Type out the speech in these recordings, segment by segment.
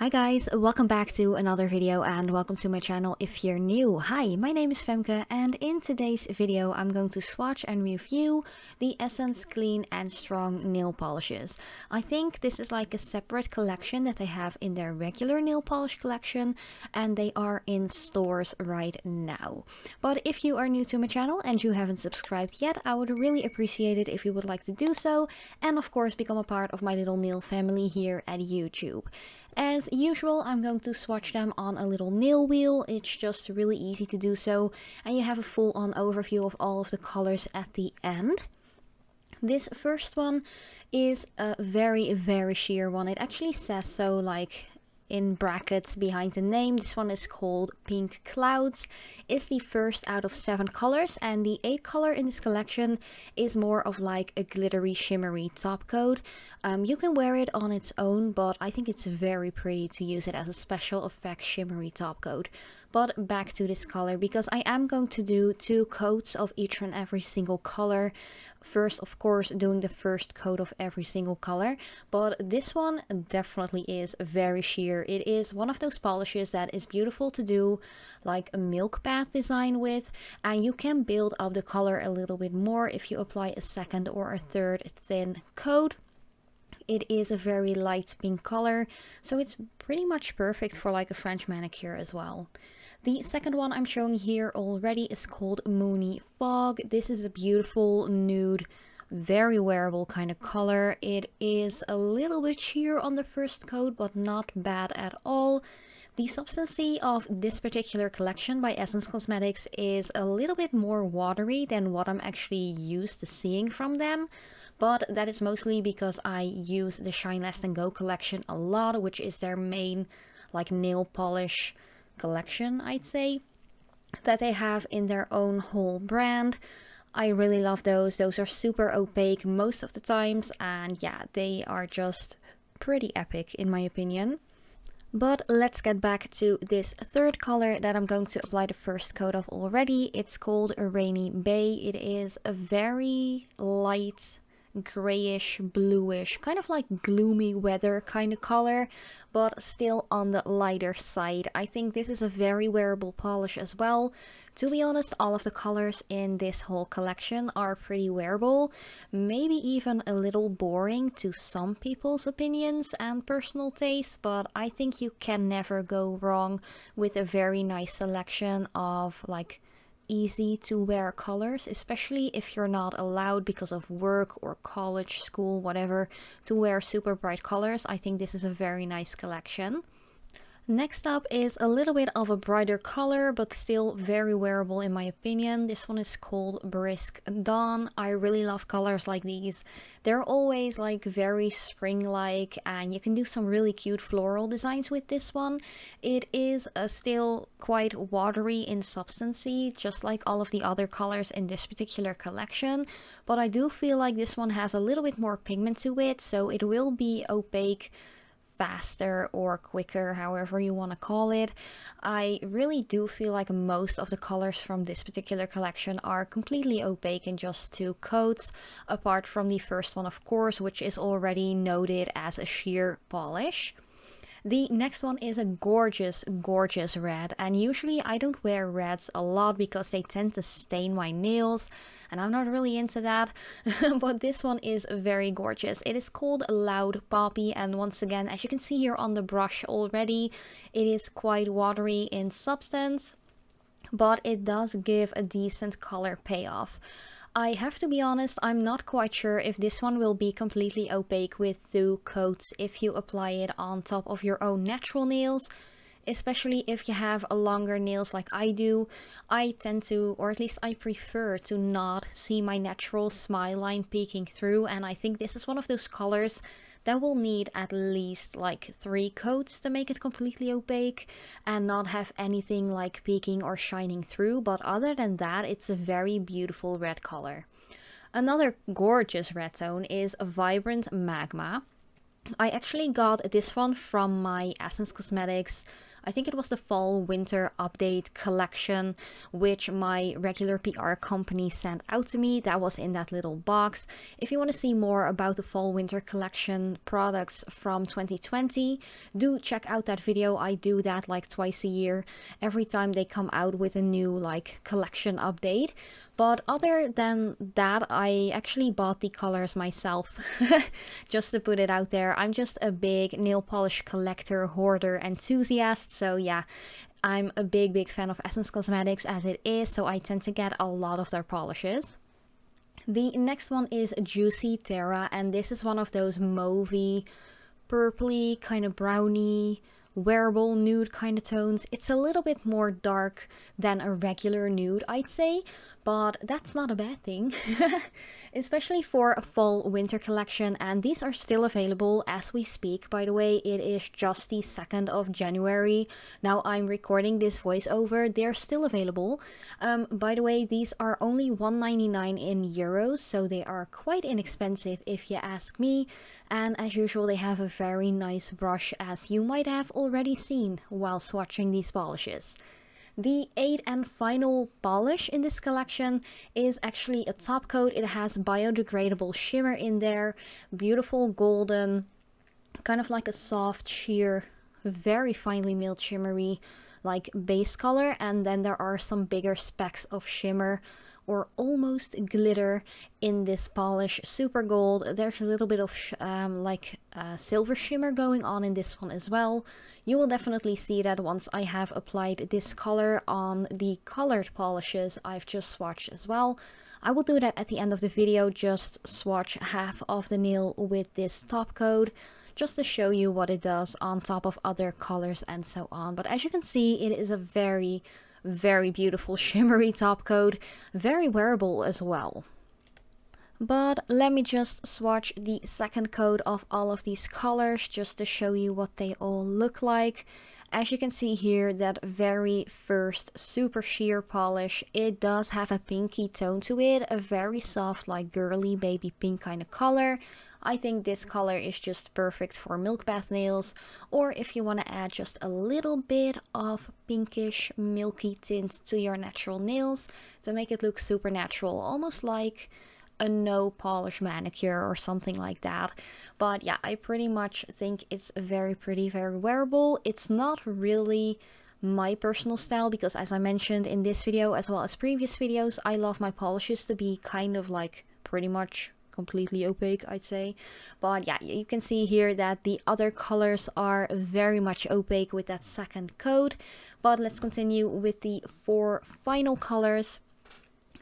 Hi guys, welcome back to another video and welcome to my channel if you're new. Hi, my name is Femke and in today's video I'm going to swatch and review the Essence Clean and Strong nail polishes. I think this is like a separate collection that they have in their regular nail polish collection and they are in stores right now. But if you are new to my channel and you haven't subscribed yet, I would really appreciate it if you would like to do so and of course become a part of my little nail family here at YouTube. As usual, I'm going to swatch them on a little nail wheel. It's just really easy to do so. And you have a full on overview of all of the colors at the end. This first one is a very, very sheer one. It actually says so like in brackets behind the name. This one is called Pink Clouds. It's the first out of seven colors and the eighth color in this collection is more of like a glittery shimmery top coat. Um, you can wear it on its own but I think it's very pretty to use it as a special effect shimmery top coat. But back to this color because I am going to do two coats of each and every single color first of course doing the first coat of every single color but this one definitely is very sheer it is one of those polishes that is beautiful to do like a milk bath design with and you can build up the color a little bit more if you apply a second or a third thin coat it is a very light pink color so it's pretty much perfect for like a French manicure as well. The second one I'm showing here already is called Moony Fog. This is a beautiful nude, very wearable kind of color. It is a little bit sheer on the first coat, but not bad at all. The substancy of this particular collection by Essence Cosmetics is a little bit more watery than what I'm actually used to seeing from them, but that is mostly because I use the Shine Last and Go collection a lot, which is their main like nail polish collection, I'd say, that they have in their own whole brand. I really love those. Those are super opaque most of the times and yeah, they are just pretty epic in my opinion. But let's get back to this third color that I'm going to apply the first coat of already. It's called Rainy Bay. It is a very light grayish bluish kind of like gloomy weather kind of color but still on the lighter side. I think this is a very wearable polish as well. To be honest all of the colors in this whole collection are pretty wearable maybe even a little boring to some people's opinions and personal taste but i think you can never go wrong with a very nice selection of like easy to wear colors, especially if you're not allowed because of work or college, school, whatever, to wear super bright colors. I think this is a very nice collection. Next up is a little bit of a brighter color, but still very wearable in my opinion. This one is called Brisk Dawn. I really love colors like these. They're always like very spring-like and you can do some really cute floral designs with this one. It is uh, still quite watery in substancy, just like all of the other colors in this particular collection. But I do feel like this one has a little bit more pigment to it, so it will be opaque faster or quicker, however you want to call it. I really do feel like most of the colors from this particular collection are completely opaque in just two coats, apart from the first one of course, which is already noted as a sheer polish. The next one is a gorgeous, gorgeous red. And usually I don't wear reds a lot because they tend to stain my nails. And I'm not really into that. but this one is very gorgeous. It is called Loud Poppy. And once again, as you can see here on the brush already, it is quite watery in substance. But it does give a decent color payoff. I have to be honest, I'm not quite sure if this one will be completely opaque with two coats if you apply it on top of your own natural nails. Especially if you have longer nails like I do, I tend to, or at least I prefer to not see my natural smile line peeking through and I think this is one of those colors that will need at least like three coats to make it completely opaque and not have anything like peeking or shining through but other than that it's a very beautiful red color. Another gorgeous red tone is Vibrant Magma. I actually got this one from my Essence Cosmetics I think it was the fall winter update collection, which my regular PR company sent out to me. That was in that little box. If you want to see more about the fall winter collection products from 2020, do check out that video. I do that like twice a year, every time they come out with a new like collection update. But other than that, I actually bought the colors myself, just to put it out there. I'm just a big nail polish collector, hoarder, enthusiast. So yeah, I'm a big, big fan of Essence Cosmetics as it is. So I tend to get a lot of their polishes. The next one is Juicy Terra, and this is one of those mauvey, purpley, kind of brownie, wearable nude kind of tones. It's a little bit more dark than a regular nude, I'd say, but that's not a bad thing, especially for a fall winter collection. And these are still available as we speak. By the way, it is just the 2nd of January. Now I'm recording this voiceover, they're still available. Um, by the way, these are only 1.99 in euros, so they are quite inexpensive if you ask me. And as usual, they have a very nice brush as you might have already seen while swatching these polishes. The eighth and final polish in this collection is actually a top coat. It has biodegradable shimmer in there, beautiful golden, kind of like a soft sheer, very finely milled shimmery like base color and then there are some bigger specks of shimmer or almost glitter in this polish super gold. There's a little bit of um, like uh, silver shimmer going on in this one as well. You will definitely see that once I have applied this color on the colored polishes I've just swatched as well. I will do that at the end of the video just swatch half of the nail with this top coat just to show you what it does on top of other colors and so on. But as you can see, it is a very, very beautiful shimmery top coat, very wearable as well. But let me just swatch the second coat of all of these colors just to show you what they all look like. As you can see here, that very first super sheer polish, it does have a pinky tone to it, a very soft like girly baby pink kind of color. I think this color is just perfect for milk bath nails or if you want to add just a little bit of pinkish milky tint to your natural nails to make it look super natural, almost like a no polish manicure or something like that. But yeah, I pretty much think it's very pretty, very wearable. It's not really my personal style because as I mentioned in this video as well as previous videos, I love my polishes to be kind of like pretty much completely opaque I'd say. But yeah you can see here that the other colors are very much opaque with that second coat. But let's continue with the four final colors.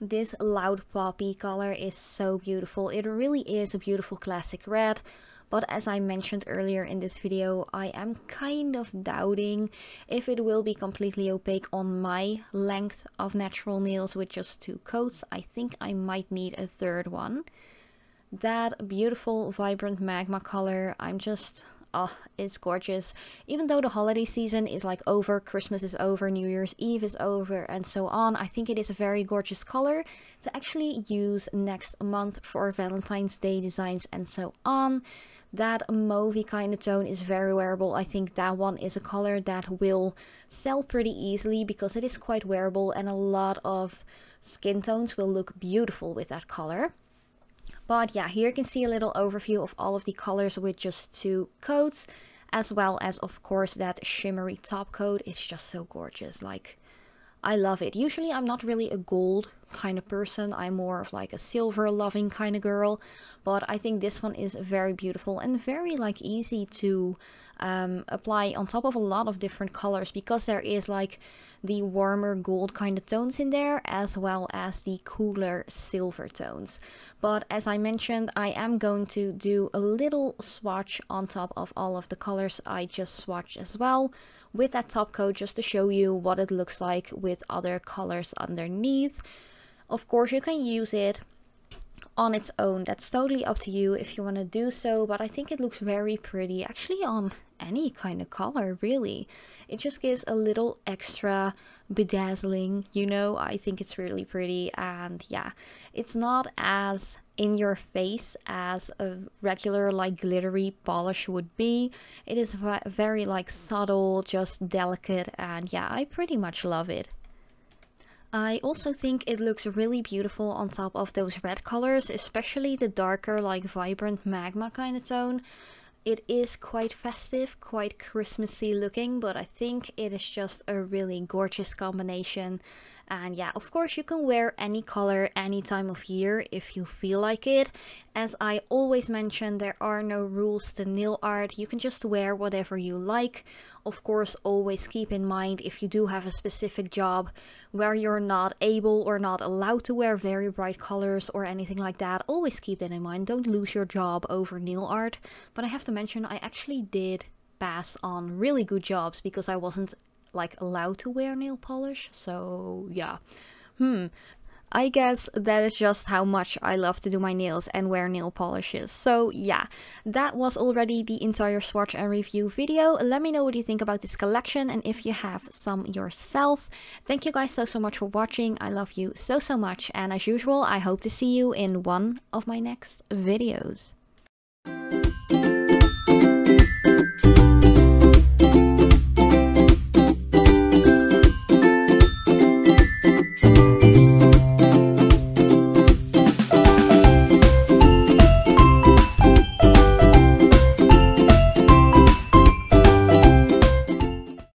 This loud poppy color is so beautiful. It really is a beautiful classic red. But as I mentioned earlier in this video, I am kind of doubting if it will be completely opaque on my length of natural nails with just two coats. I think I might need a third one that beautiful vibrant magma color. I'm just oh it's gorgeous. Even though the holiday season is like over christmas is over new year's eve is over and so on i think it is a very gorgeous color to actually use next month for valentine's day designs and so on. That mauvey kind of tone is very wearable. I think that one is a color that will sell pretty easily because it is quite wearable and a lot of skin tones will look beautiful with that color but yeah, here you can see a little overview of all of the colors with just two coats, as well as of course that shimmery top coat. It's just so gorgeous. Like, I love it. Usually I'm not really a gold kind of person. I'm more of like a silver loving kind of girl. But I think this one is very beautiful and very like easy to um, apply on top of a lot of different colors because there is like the warmer gold kind of tones in there as well as the cooler silver tones. But as I mentioned, I am going to do a little swatch on top of all of the colors I just swatched as well with that top coat just to show you what it looks like with other colors underneath. Of course you can use it on its own. That's totally up to you if you want to do so, but I think it looks very pretty actually on any kind of color really. It just gives a little extra bedazzling, you know. I think it's really pretty and yeah, it's not as in your face as a regular like glittery polish would be. It is very like subtle, just delicate and yeah, I pretty much love it. I also think it looks really beautiful on top of those red colors, especially the darker like vibrant magma kind of tone. It is quite festive, quite Christmassy looking, but I think it is just a really gorgeous combination and yeah, of course you can wear any color any time of year if you feel like it. As I always mention, there are no rules to nail art. You can just wear whatever you like. Of course, always keep in mind if you do have a specific job where you're not able or not allowed to wear very bright colors or anything like that, always keep that in mind. Don't lose your job over nail art. But I have to mention, I actually did pass on really good jobs because I wasn't like allowed to wear nail polish. So yeah. Hmm. I guess that is just how much I love to do my nails and wear nail polishes. So yeah, that was already the entire swatch and review video. Let me know what you think about this collection and if you have some yourself. Thank you guys so so much for watching. I love you so so much and as usual I hope to see you in one of my next videos.